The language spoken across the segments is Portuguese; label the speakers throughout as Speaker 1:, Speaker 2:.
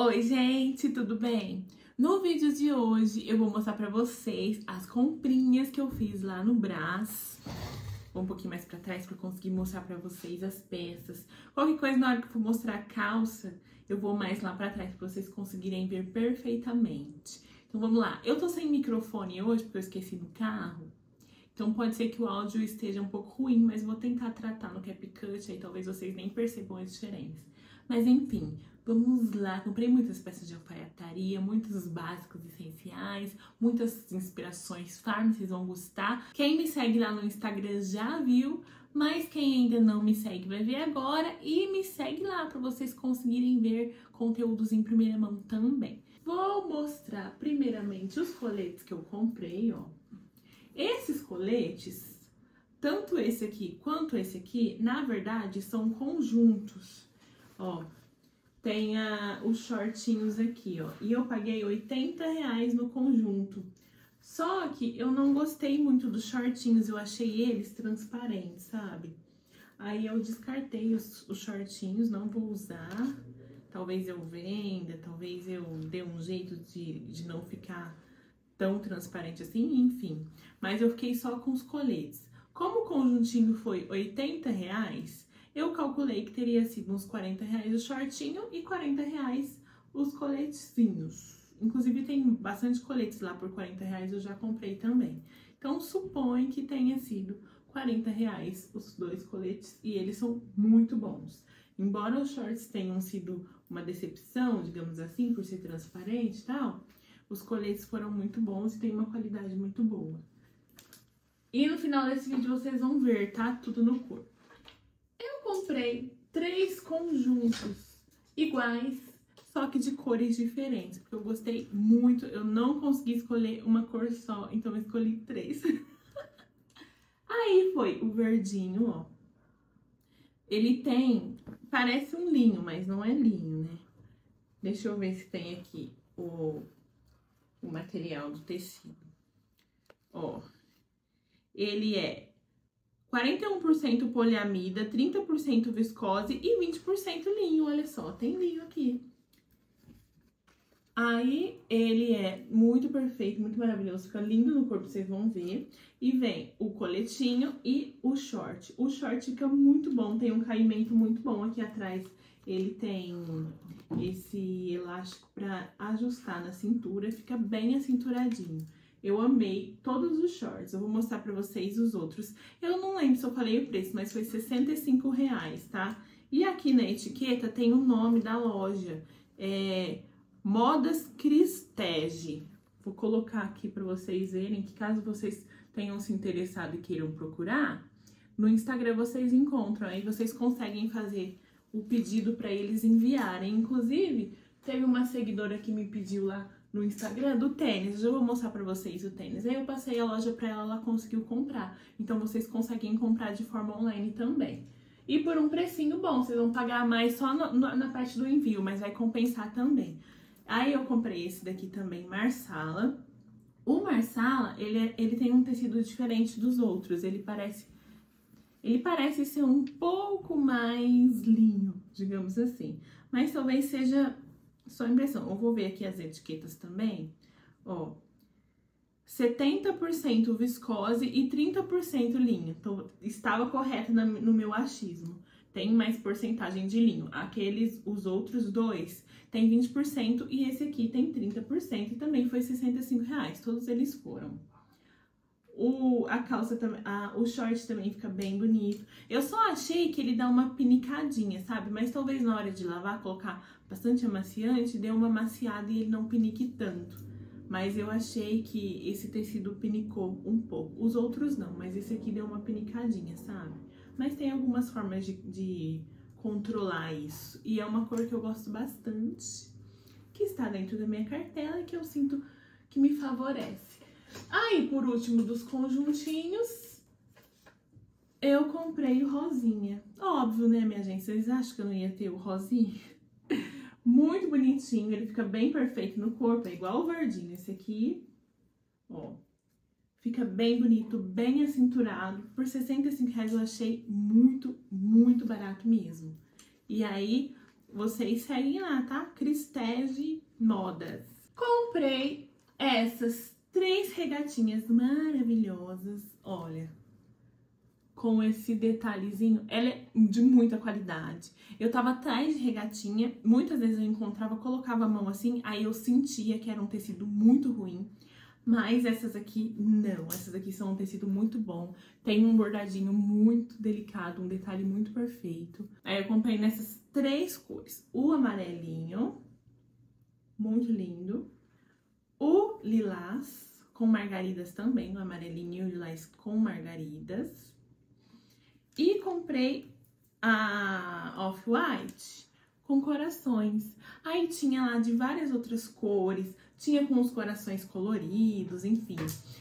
Speaker 1: Oi, gente, tudo bem? No vídeo de hoje eu vou mostrar pra vocês as comprinhas que eu fiz lá no Brás. Vou um pouquinho mais pra trás pra conseguir mostrar pra vocês as peças. Qualquer coisa na hora que for mostrar a calça, eu vou mais lá pra trás pra vocês conseguirem ver perfeitamente. Então vamos lá. Eu tô sem microfone hoje porque eu esqueci no carro. Então pode ser que o áudio esteja um pouco ruim, mas vou tentar tratar no CapCut, aí talvez vocês nem percebam as diferenças. Mas enfim, vamos lá. Comprei muitas peças de alfaiataria, muitos básicos essenciais, muitas inspirações farm, vocês vão gostar. Quem me segue lá no Instagram já viu, mas quem ainda não me segue vai ver agora e me segue lá para vocês conseguirem ver conteúdos em primeira mão também. Vou mostrar primeiramente os coletes que eu comprei, ó. Esses coletes, tanto esse aqui quanto esse aqui, na verdade, são conjuntos. Ó, tem a, os shortinhos aqui, ó. E eu paguei 80 reais no conjunto. Só que eu não gostei muito dos shortinhos, eu achei eles transparentes, sabe? Aí eu descartei os, os shortinhos, não vou usar. Talvez eu venda, talvez eu dê um jeito de, de não ficar tão transparente assim, enfim. Mas eu fiquei só com os coletes. Como o conjuntinho foi 80 reais, eu calculei que teria sido uns 40 reais o shortinho e 40 reais os coletezinhos. Inclusive tem bastante coletes lá por 40 reais, eu já comprei também. Então supõe que tenha sido 40 reais os dois coletes e eles são muito bons. Embora os shorts tenham sido uma decepção, digamos assim, por ser transparente e tal, os coletes foram muito bons e tem uma qualidade muito boa. E no final desse vídeo vocês vão ver, tá? Tudo no corpo. Comprei três conjuntos iguais, só que de cores diferentes, porque eu gostei muito. Eu não consegui escolher uma cor só, então eu escolhi três. Aí foi o verdinho, ó. Ele tem, parece um linho, mas não é linho, né? Deixa eu ver se tem aqui o o material do tecido. Ó, ele é 41% poliamida, 30% viscose e 20% linho, olha só, tem linho aqui. Aí, ele é muito perfeito, muito maravilhoso, fica lindo no corpo, vocês vão ver. E vem o coletinho e o short. O short fica muito bom, tem um caimento muito bom aqui atrás ele tem esse elástico para ajustar na cintura, fica bem acinturadinho. Eu amei todos os shorts, eu vou mostrar pra vocês os outros. Eu não lembro se eu falei o preço, mas foi 65 reais, tá? E aqui na etiqueta tem o nome da loja, é Modas Cristege. Vou colocar aqui pra vocês verem, que caso vocês tenham se interessado e queiram procurar, no Instagram vocês encontram, aí vocês conseguem fazer o pedido para eles enviarem. Inclusive, teve uma seguidora que me pediu lá no Instagram do tênis. Eu vou mostrar para vocês o tênis. Aí eu passei a loja para ela, ela conseguiu comprar. Então vocês conseguem comprar de forma online também. E por um precinho bom, vocês vão pagar mais só no, no, na parte do envio, mas vai compensar também. Aí eu comprei esse daqui também, Marsala. O Marsala, ele, é, ele tem um tecido diferente dos outros. Ele parece ele parece ser um pouco mais linho, digamos assim. Mas talvez seja só impressão. Eu vou ver aqui as etiquetas também. Ó, 70% viscose e 30% linho. Então, estava correto no meu achismo. Tem mais porcentagem de linho. Aqueles, os outros dois, tem 20% e esse aqui tem 30% e também foi 65 reais. Todos eles foram. O, a calça também, o short também fica bem bonito. Eu só achei que ele dá uma pinicadinha, sabe? Mas talvez na hora de lavar, colocar bastante amaciante, dê uma maciada e ele não pinique tanto. Mas eu achei que esse tecido pinicou um pouco. Os outros não, mas esse aqui deu uma pinicadinha, sabe? Mas tem algumas formas de, de controlar isso. E é uma cor que eu gosto bastante, que está dentro da minha cartela e que eu sinto que me favorece. Aí, por último, dos conjuntinhos, eu comprei o rosinha. Óbvio, né, minha gente? Vocês acham que eu não ia ter o rosinha? Muito bonitinho, ele fica bem perfeito no corpo, é igual o verdinho. Esse aqui, ó, fica bem bonito, bem acinturado. Por 65 reais eu achei muito, muito barato mesmo. E aí, vocês seguem lá, tá? Cristege Modas. Comprei essas três regatinhas maravilhosas. Olha, com esse detalhezinho. Ela é de muita qualidade. Eu tava atrás de regatinha, muitas vezes eu encontrava, colocava a mão assim, aí eu sentia que era um tecido muito ruim. Mas essas aqui, não. Essas aqui são um tecido muito bom. Tem um bordadinho muito delicado, um detalhe muito perfeito. Aí eu comprei nessas três cores. O amarelinho, muito lindo. O lilás, com margaridas também. O amarelinho o lilás com margaridas. E comprei a Off-White com corações. Aí tinha lá de várias outras cores, tinha com os corações coloridos, enfim.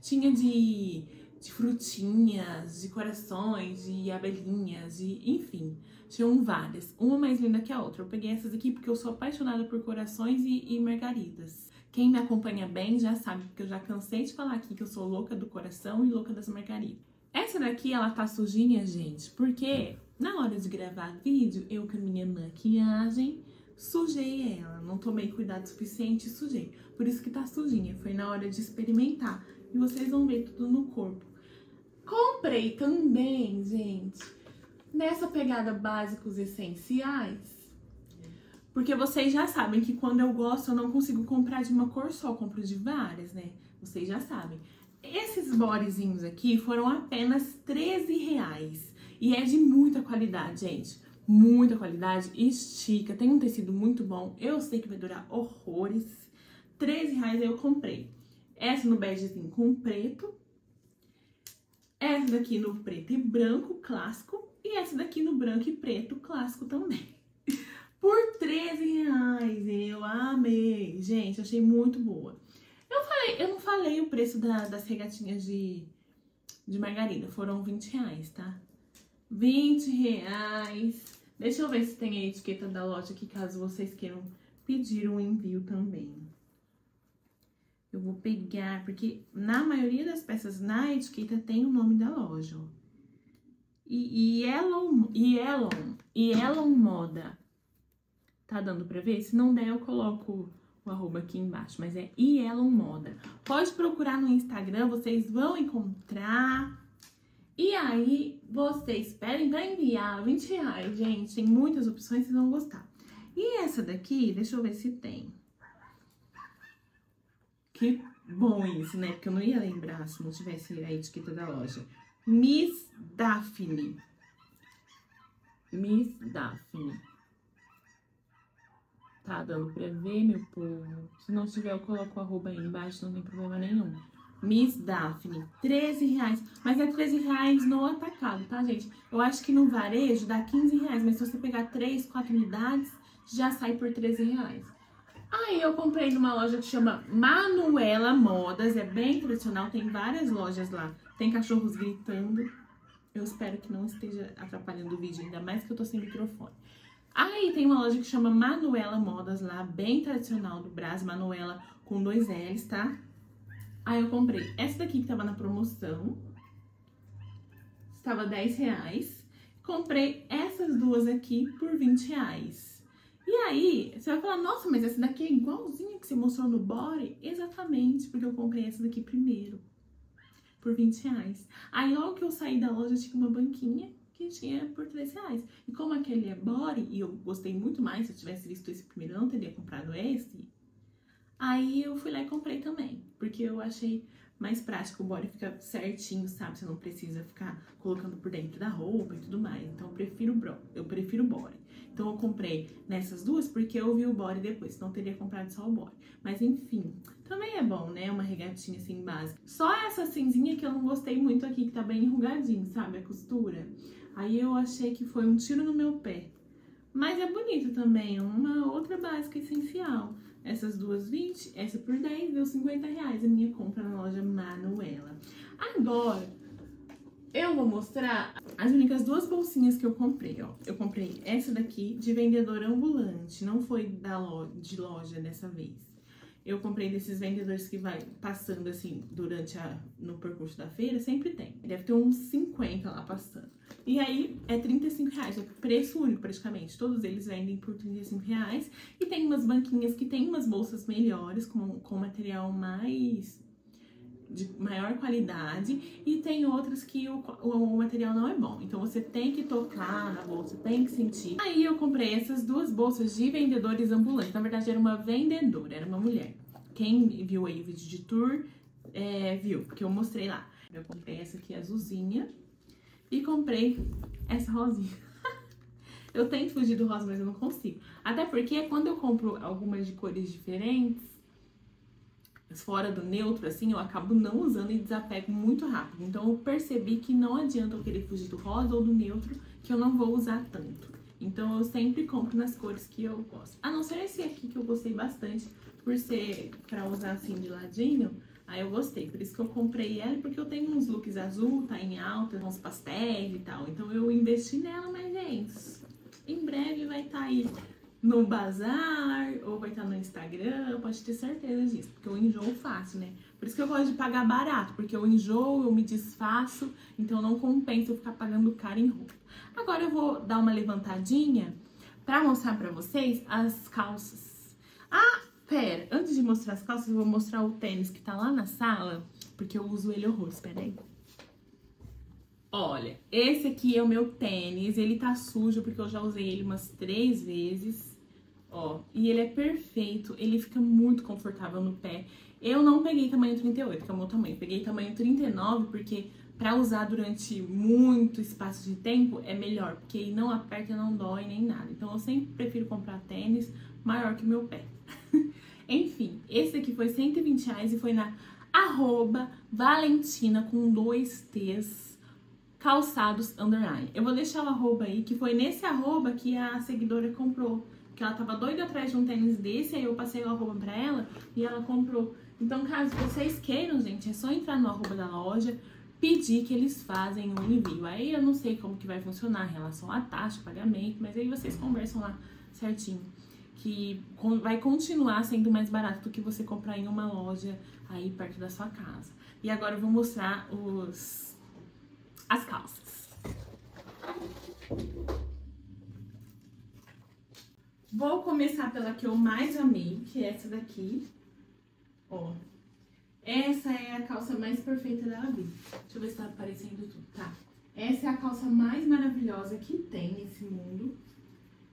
Speaker 1: Tinha de, de frutinhas, de corações, de abelhinhas, de, enfim. Tinham várias, uma mais linda que a outra. Eu peguei essas aqui porque eu sou apaixonada por corações e, e margaridas. Quem me acompanha bem já sabe, porque eu já cansei de falar aqui que eu sou louca do coração e louca das margaridas. Essa daqui, ela tá sujinha, gente, porque na hora de gravar vídeo, eu com a minha maquiagem sujei ela. Não tomei cuidado suficiente e sujei. Por isso que tá sujinha. Foi na hora de experimentar. E vocês vão ver tudo no corpo. Comprei também, gente, nessa pegada básicos essenciais. Porque vocês já sabem que quando eu gosto, eu não consigo comprar de uma cor só. Compro de várias, né? Vocês já sabem. Esses bodezinhos aqui foram apenas 13 reais. E é de muita qualidade, gente. Muita qualidade, estica, tem um tecido muito bom. Eu sei que vai durar horrores. 13 reais eu comprei. Essa no begezinho com preto. Essa daqui no preto e branco, clássico. E essa daqui no branco e preto, clássico também. Gente, achei muito boa. Eu falei, eu não falei o preço da, das regatinhas de, de margarida, foram 20 reais, tá? 20 reais. Deixa eu ver se tem a etiqueta da loja aqui, caso vocês queiram pedir um envio também. Eu vou pegar, porque na maioria das peças na etiqueta tem o nome da loja, ó. E, Elon, Elon, e Elon Moda. Tá dando pra ver? Se não der, eu coloco o arroba aqui embaixo, mas é Ielon Moda. Pode procurar no Instagram, vocês vão encontrar. E aí, vocês pedem pra enviar 20 reais, gente. Tem muitas opções, vocês vão gostar. E essa daqui, deixa eu ver se tem. Que bom isso, né? Porque eu não ia lembrar se não tivesse a etiqueta da loja. Miss Daphne. Miss Daphne. Tá dando pra ver, meu povo? Se não tiver, eu coloco o arroba aí embaixo, não tem problema nenhum. Miss Daphne, 13 reais. Mas é 13 reais no atacado, tá, gente? Eu acho que no varejo dá 15 reais, mas se você pegar 3, 4 unidades, já sai por 13 reais. Aí eu comprei numa loja que chama Manuela Modas, é bem tradicional, tem várias lojas lá. Tem cachorros gritando. Eu espero que não esteja atrapalhando o vídeo, ainda mais que eu tô sem microfone. Aí tem uma loja que chama Manuela Modas lá, bem tradicional do Brasil, Manuela com dois L's, tá? Aí eu comprei essa daqui que tava na promoção, estava 10 reais. Comprei essas duas aqui por 20 reais. E aí, você vai falar, nossa, mas essa daqui é igualzinha que você mostrou no body? Exatamente, porque eu comprei essa daqui primeiro, por 20 reais. Aí logo que eu saí da loja, tinha uma banquinha que tinha por 3 reais. E como aquele é body, e eu gostei muito mais, se eu tivesse visto esse primeiro, eu não teria comprado esse. Aí eu fui lá e comprei também, porque eu achei mais prático, o body fica certinho, sabe? Você não precisa ficar colocando por dentro da roupa e tudo mais. Então eu prefiro bro, eu prefiro body. Então eu comprei nessas duas porque eu vi o body depois, não teria comprado só o body. Mas enfim, também é bom, né? Uma regatinha assim básica. Só essa cinzinha que eu não gostei muito aqui, que tá bem enrugadinho, sabe? A costura. Aí eu achei que foi um tiro no meu pé. Mas é bonito também, uma outra básica essencial. Essas duas 20, essa por 10, deu 50 reais a minha compra na loja Manuela. Agora, eu vou mostrar as únicas duas bolsinhas que eu comprei, ó. Eu comprei essa daqui de vendedor ambulante, não foi da loja, de loja dessa vez. Eu comprei desses vendedores que vai passando assim durante a, no percurso da feira, sempre tem. Deve ter uns 50 lá passando. E aí é 35 reais, é preço único praticamente. Todos eles vendem por 35 reais. E tem umas banquinhas que tem umas bolsas melhores, com, com material mais de maior qualidade e tem outras que o, o, material não é bom. Então você tem que tocar na bolsa, tem que sentir. Aí eu comprei essas duas bolsas de vendedores ambulantes. Na verdade era uma vendedora, era uma mulher. Quem viu aí o vídeo de tour é, viu, porque eu mostrei lá. Eu comprei essa aqui azulzinha e comprei essa rosinha. eu tento fugir do rosa, mas eu não consigo. Até porque quando eu compro algumas de cores diferentes, fora do neutro, assim, eu acabo não usando e desapego muito rápido. Então eu percebi que não adianta eu querer fugir do rosa ou do neutro, que eu não vou usar tanto. Então eu sempre compro nas cores que eu gosto. A não ser esse aqui que eu gostei bastante, por ser pra usar assim de ladinho, aí eu gostei. Por isso que eu comprei ela, porque eu tenho uns looks azul, tá em alta, uns pastéis e tal. Então eu investi nela, mas gente, em breve vai estar tá aí no bazar ou vai estar no Instagram, pode ter certeza disso, porque eu enjoo fácil, né? Por isso que eu gosto de pagar barato, porque eu enjoo, eu me desfaço, então não compensa eu ficar pagando caro em roupa. Agora eu vou dar uma levantadinha pra mostrar pra vocês as calças. Ah, pera, antes de mostrar as calças, eu vou mostrar o tênis que tá lá na sala, porque eu uso ele horror, espera aí. Olha, esse aqui é o meu tênis, ele tá sujo porque eu já usei ele umas três vezes, ó. E ele é perfeito, ele fica muito confortável no pé. Eu não peguei tamanho 38, que é o meu tamanho, peguei tamanho 39 porque pra usar durante muito espaço de tempo é melhor, porque aí não aperta, não dói nem nada. Então eu sempre prefiro comprar tênis maior que o meu pé. Enfim, esse aqui foi 120 reais e foi na arroba Valentina com dois T's calçados underline. Eu vou deixar o arroba aí, que foi nesse arroba que a seguidora comprou. Que ela tava doida atrás de um tênis desse, aí eu passei o arroba pra ela e ela comprou. Então, caso vocês queiram, gente, é só entrar no arroba da loja, pedir que eles fazem o envio. Aí eu não sei como que vai funcionar em relação à taxa, pagamento, mas aí vocês conversam lá certinho. Que vai continuar sendo mais barato do que você comprar em uma loja aí perto da sua casa. E agora eu vou mostrar os as calças. Vou começar pela que eu mais amei, que é essa daqui. Ó, essa é a calça mais perfeita da vida. Deixa eu ver se tá aparecendo tudo, tá? Essa é a calça mais maravilhosa que tem nesse mundo.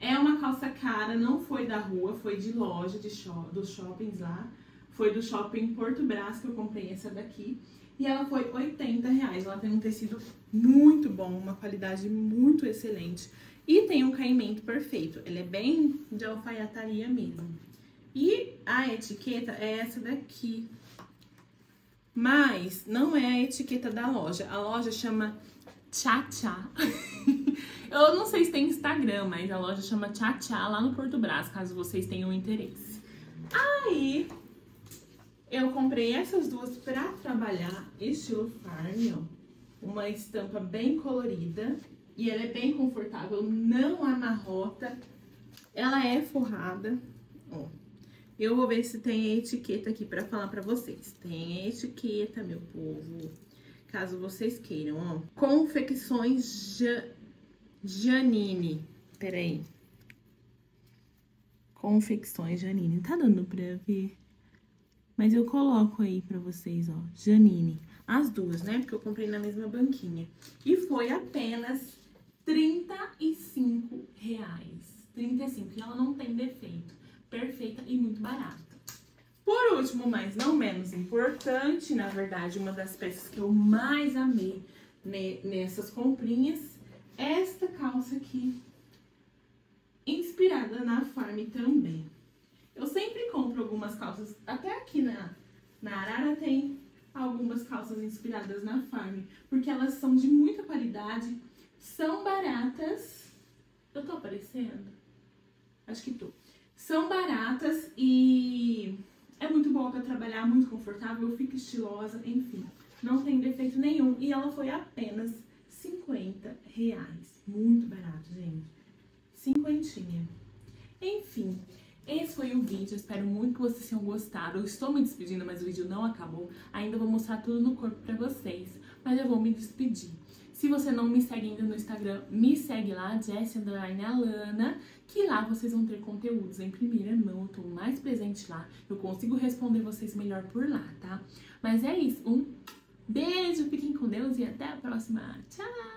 Speaker 1: É uma calça cara, não foi da rua, foi de loja, de dos shoppings lá. Foi do shopping Porto Brás que eu comprei essa daqui. E ela foi 80 reais. Ela tem um tecido muito bom, uma qualidade muito excelente. E tem um caimento perfeito. Ele é bem de alfaiataria mesmo. E a etiqueta é essa daqui. Mas não é a etiqueta da loja. A loja chama Tchá Tchá. Eu não sei se tem Instagram, mas a loja chama Tchá Tchá lá no Porto Brás, caso vocês tenham interesse. Aí, eu comprei essas duas pra trabalhar, estilo farm, ó. Uma estampa bem colorida. E ela é bem confortável, não amarrota. Ela é forrada, ó. Eu vou ver se tem a etiqueta aqui pra falar pra vocês. Tem a etiqueta, meu povo. Caso vocês queiram, ó. Confecções ja... Janine. Peraí. Confecções Janine. Tá dando pra ver? Mas eu coloco aí pra vocês, ó, Janine. As duas, né? Porque eu comprei na mesma banquinha. E foi apenas 35 reais. 35, e ela não tem defeito. Perfeita e muito barata. Por último, mas não menos importante, na verdade, uma das peças que eu mais amei nessas comprinhas, esta calça aqui, inspirada na Farm também. Eu sempre compro algumas calças, até aqui na, na Arara tem algumas calças inspiradas na Farm, porque elas são de muita qualidade, são baratas. Eu tô aparecendo? Acho que tô. São baratas e é muito boa para trabalhar, muito confortável, fica estilosa, enfim. Não tem defeito nenhum e ela foi apenas 50 reais. Muito barato, gente. Cinquentinha. Enfim, esse foi o vídeo, espero muito que vocês tenham gostado. Eu estou me despedindo, mas o vídeo não acabou. Ainda vou mostrar tudo no corpo pra vocês, mas eu vou me despedir. Se você não me segue ainda no Instagram, me segue lá, Jessie Alana, que lá vocês vão ter conteúdos em primeira mão, eu tô mais presente lá, eu consigo responder vocês melhor por lá, tá? Mas é isso, um beijo, fiquem com Deus e até a próxima. Tchau!